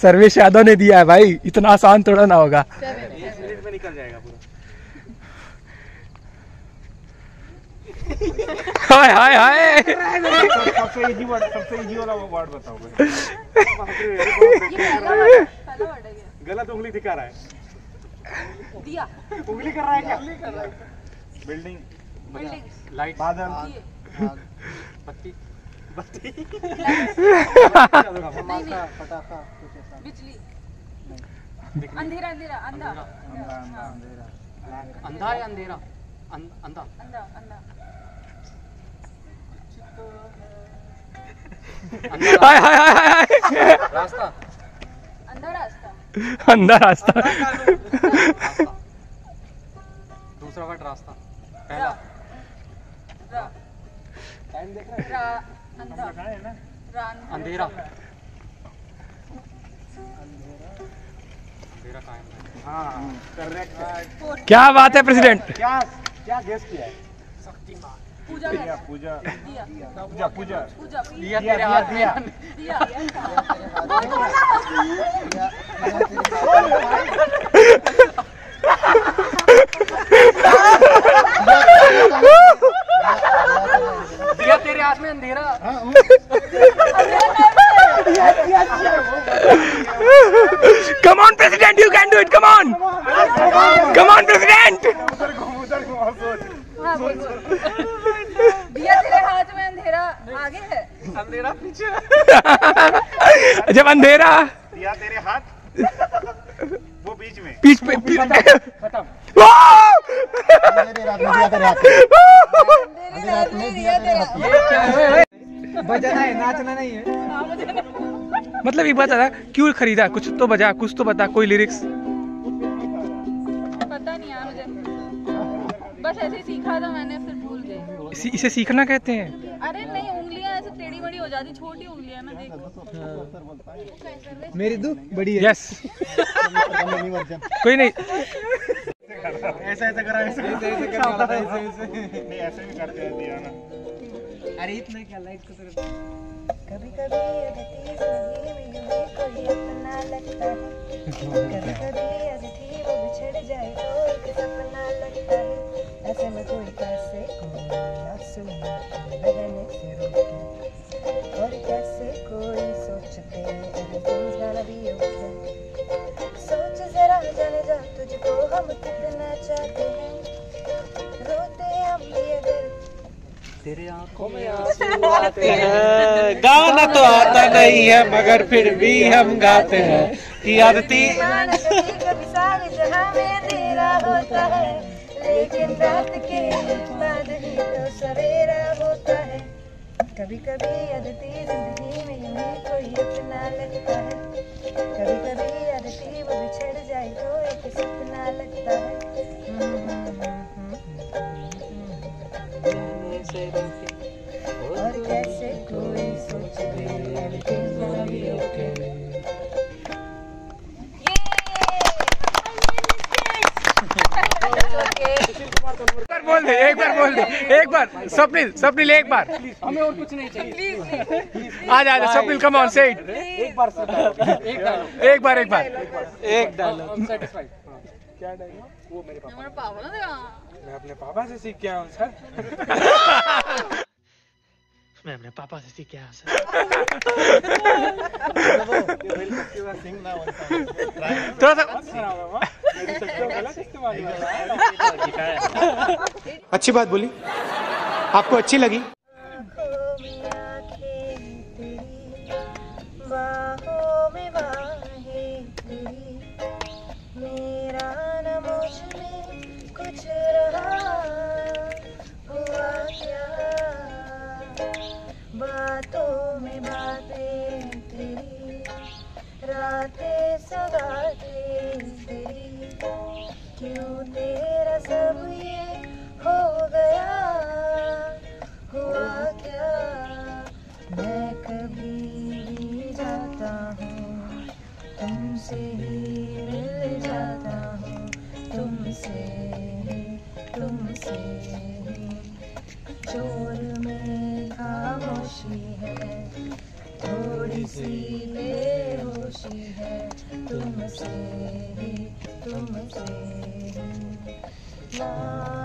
सर्वेश यादव ने दिया है भाई इतना आसान थोड़ा ना होगा। मिनट में निकल जाएगा पूरा हाय हाय हाय। सबसे इजी वर्ड सबसे इजी वाला वर्ड बताओ गलत उंगली दिखा रहा है दिया उंगली कर रहा है। क्या बिल्डिंग बिल्डिंग लाइट बादल दिए बत्ती बत्ती नहीं नहीं बिजली अंधेरा अंधेरा। अंधा हाँ, अंधा है अंधेरा अं- अंधा अंधा अंधा हाय हाय हाय हाय रास्ता। अंधा रास्ता अंधा रास्ता दूसरा वर्ड रास्ता पहला। रा अंधा। रा अंधेरा। अंधेरा हाँ। क्या बात है प्रेसिडेंट क्या क्या गेस किया है? पूजा पूजा। पूजा पूजा। पूजा पूजा। दिया तेरे हाथ। में। दिया दिया तेरे हाथ में अंधेरा come on president you can do it come on come on president उधर घूम उधर घूम और सोच हाँ बोल बोल। दिया तेरे हाथ में अंधेरा आगे है। अंधेरा पीछे। जब अंधेरा। दिया तेरे हाथ। वो बीच में। पीछ पे खत्म अंधेरे रात में दिया तेरा ये बजाना है नाचना नहीं है हाँ, मतलब एक बात बता क्यों खरीदा? कुछ तो बजा कुछ तो बता कोई लिरिक्स पता नहीं यार मुझे। बस ऐसे ही सीखा था मैंने फिर भूल गई। इसे, इसे सीखना कहते हैं? अरे नहीं उंगलियाँ ऐसे टेढ़ी बड़ी हो जाती छोटी उंगलियाँ ना देखो। मेरी दू बड़ी है। यस कोई नहीं। ऐसा ऐसा करा ऐसे। ऐसे ऐसे था, ऐसे ऐसे। नहीं ऐसे भी करते हैं दिया ना। अरे इतना क्या लाइट को तरफ़ कभी कभी अदिति ज़िंदगी में यूँ ही कोई अपना लगता है। कभी कभी अदिति में कोई कैसे कोई आँसू लगने से रोके और कैसे कोई सोचते everything's gonna be okay सोच जरा जाने जा तुझको हम कितना चाहते हैं रोते हम भी अगर तेरे आँखों में गाना तो आता नहीं है मगर फिर भी हम गाते हैं। कि आदती कभी कभी सारे जहाँ में अंधेरा होता है। लेकिन रात के बाद ही तो सवेरा होता है। कभी कभी अदती ज़िंदगी में यूँ कोई अपना लगता है। कभी कभी अदती वो बिछड़ जाए तो एक सपना लगता है। बोल दे एक बार बोल दे एक बार। स्वप्निल स्वप्निल एक बार। हमें और कुछ नहीं चाहिए आ जा आ जा स्वप्निल कम ऑन से एक बार एक बार। एक बार। एक डायलॉग क्या डायलॉग वो मेरे पापा मेरा पापा ना देखा मैं अपने पापा से सीख के आया हूँ सर। मैं अपने पापा से सीख के आया सर। थोड़ा सा अच्छी बात बोली। आपको अच्छी लगी। आँखों में आँखें तेरी बाहों ही चोर में है थोड़ी थोड़ी सी बेहोशी है तुमसे ही तुमसे ही। ना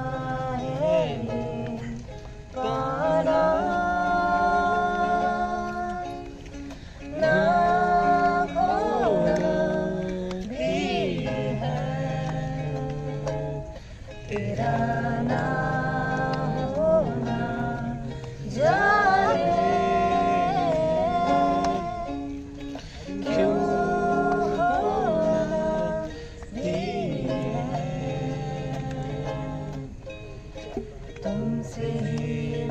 है तुमसे ही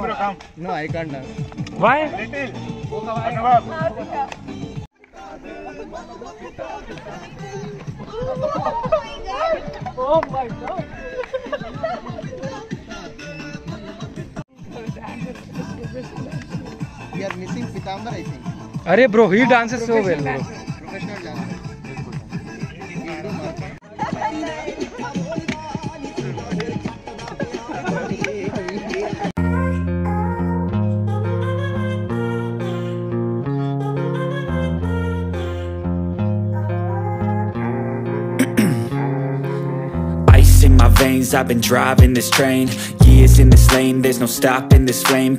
रे काम करो No, I can't. Why? Little Anubhav We are missing Pitambar, I think. Arey bro, he dances so well, bro. Professional dancer. Veins, I've been driving this train. Years in this lane, there's no stopping this flame